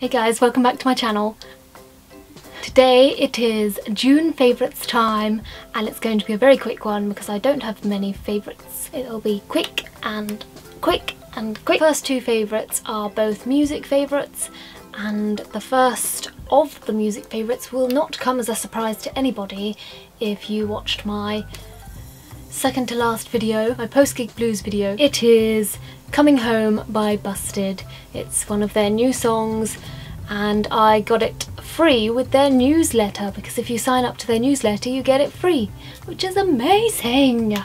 Hey guys, welcome back to my channel. Today it is June favourites time and it's going to be a very quick one because I don't have many favourites. It'll be quick and quick and quick. First two favourites are both music favourites and the first of the music favourites will not come as a surprise to anybody if you watched my second to last video, my post-gig blues video. It is Coming Home by Busted. It's one of their new songs and I got it free with their newsletter because if you sign up to their newsletter you get it free, which is amazing.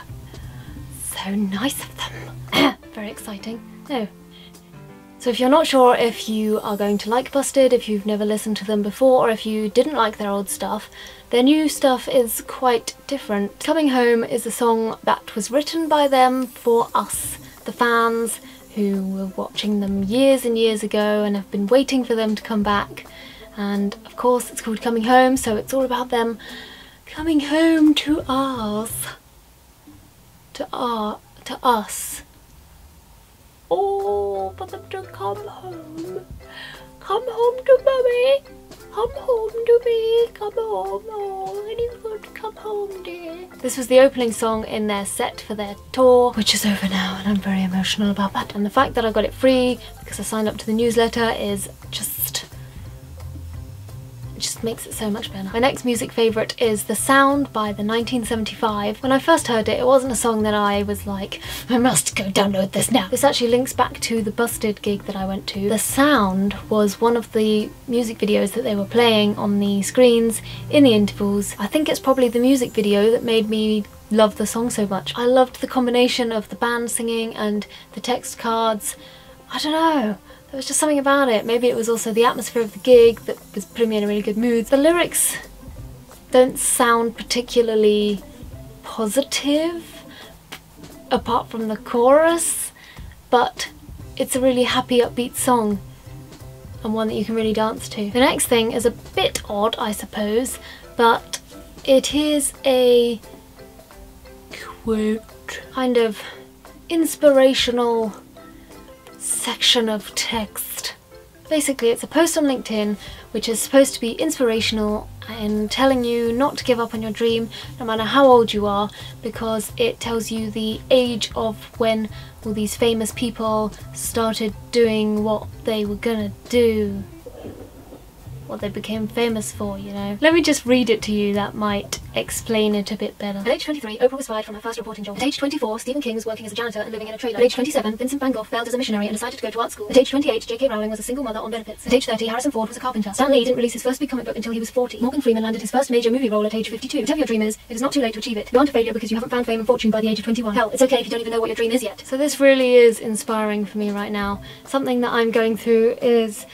So nice of them. Very exciting. Oh. So if you're not sure if you are going to like Busted, if you've never listened to them before, or if you didn't like their old stuff, their new stuff is quite different. Coming Home is a song that was written by them for us, the fans, who were watching them years and years ago and have been waiting for them to come back. And of course it's called Coming Home, so it's all about them coming home to us. To our, to us. Oh, for them to come home. Come home to mommy. Come home to me, come home, oh, any good, come home dear. This was the opening song in their set for their tour, which is over now and I'm very emotional about that. And the fact that I got it free because I signed up to the newsletter is just makes it so much better. My next music favourite is The Sound by the 1975. When I first heard it, it wasn't a song that I was like, I must go download this now. This actually links back to the Busted gig that I went to. The Sound was one of the music videos that they were playing on the screens in the intervals. I think it's probably the music video that made me love the song so much. I loved the combination of the band singing and the text cards. I don't know. There was just something about it. Maybe it was also the atmosphere of the gig that was putting me in a really good mood. The lyrics don't sound particularly positive, apart from the chorus, but it's a really happy upbeat song and one that you can really dance to. The next thing is a bit odd, I suppose, but it is a quote, kind of inspirational section of text. Basically it's a post on LinkedIn which is supposed to be inspirational and telling you not to give up on your dream no matter how old you are because it tells you the age of when all these famous people started doing what they were gonna do what they became famous for, you know. Let me just read it to you, that might explain it a bit better. At age 23, Oprah was fired from her first reporting job. At age 24, Stephen King was working as a janitor and living in a trailer. At age 27, Vincent van Gogh failed as a missionary and decided to go to art school. At age 28, J.K. Rowling was a single mother on benefits. At age 30, Harrison Ford was a carpenter. Stan Lee didn't release his first big comic book until he was 40. Morgan Freeman landed his first major movie role at age 52. Whatever your dream is, it is not too late to achieve it. You aren't a failure because you haven't found fame and fortune by the age of 21. Hell, it's okay if you don't even know what your dream is yet. So this really is inspiring for me right now. Something that I'm going through is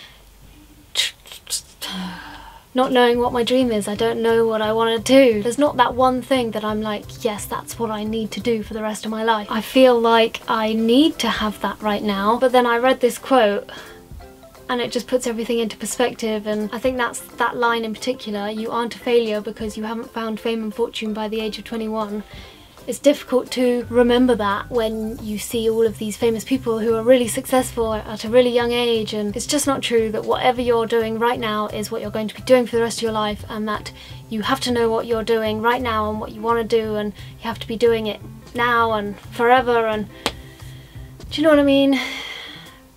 not knowing what my dream is. I don't know what I want to do. There's not that one thing that I'm like, yes, that's what I need to do for the rest of my life. I feel like I need to have that right now. But then I read this quote and it just puts everything into perspective and I think that's that line in particular, you aren't a failure because you haven't found fame and fortune by the age of 21 it's difficult to remember that when you see all of these famous people who are really successful at a really young age and it's just not true that whatever you're doing right now is what you're going to be doing for the rest of your life and that you have to know what you're doing right now and what you want to do and you have to be doing it now and forever and do you know what I mean?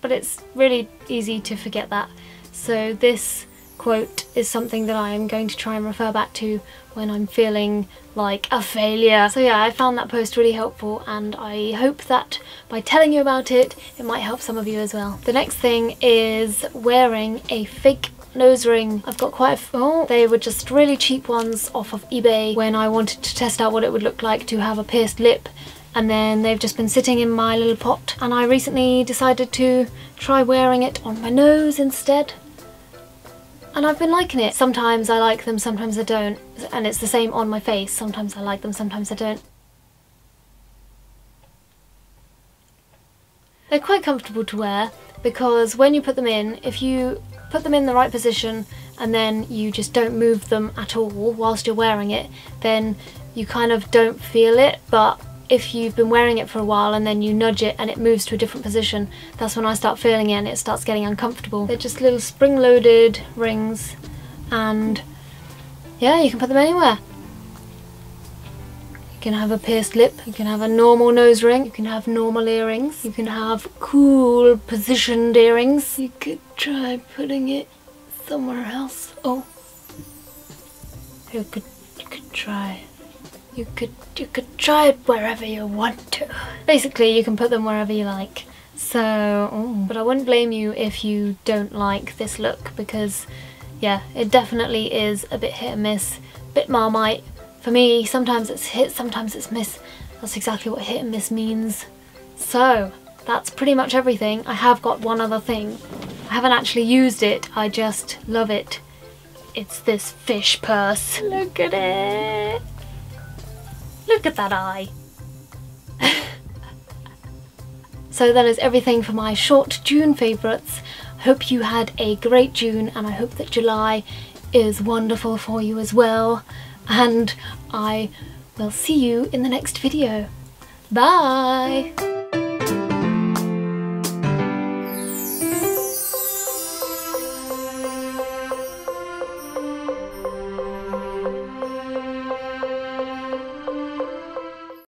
But it's really easy to forget that. So this quote is something that I am going to try and refer back to when I'm feeling like a failure. So yeah, I found that post really helpful and I hope that by telling you about it, it might help some of you as well. The next thing is wearing a fake nose ring. I've got quite a oh, they were just really cheap ones off of eBay when I wanted to test out what it would look like to have a pierced lip and then they've just been sitting in my little pot and I recently decided to try wearing it on my nose instead and I've been liking it. Sometimes I like them, sometimes I don't, and it's the same on my face. Sometimes I like them, sometimes I don't. They're quite comfortable to wear because when you put them in, if you put them in the right position and then you just don't move them at all whilst you're wearing it, then you kind of don't feel it, but if you've been wearing it for a while and then you nudge it and it moves to a different position, that's when I start feeling it and it starts getting uncomfortable. They're just little spring-loaded rings and yeah, you can put them anywhere. You can have a pierced lip, you can have a normal nose ring, you can have normal earrings, you can have cool positioned earrings. You could try putting it somewhere else. Oh. You could, you could try you could you could try it wherever you want to. Basically, you can put them wherever you like. So, oh, but I wouldn't blame you if you don't like this look because, yeah, it definitely is a bit hit and miss, bit marmite. For me, sometimes it's hit, sometimes it's miss. That's exactly what hit and miss means. So, that's pretty much everything. I have got one other thing. I haven't actually used it, I just love it. It's this fish purse. Look at it. Look at that eye. so that is everything for my short June favourites. Hope you had a great June and I hope that July is wonderful for you as well. And I will see you in the next video. Bye!